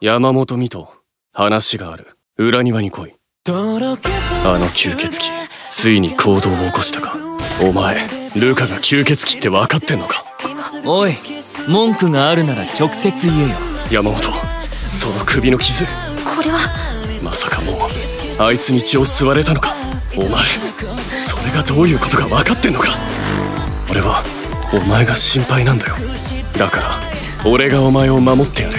山本美と話がある。裏庭に来い。あの吸血鬼ついに行動を起こしたか。お前ルカが吸血鬼って分かってんのか？おい文句があるなら直接言えよ。山本その首の傷。これは。まさかもうあいつに血を吸われたのか？お前それがどういうことか分かってんのか？俺はお前が心配なんだよ。だから俺がお前を守ってやれ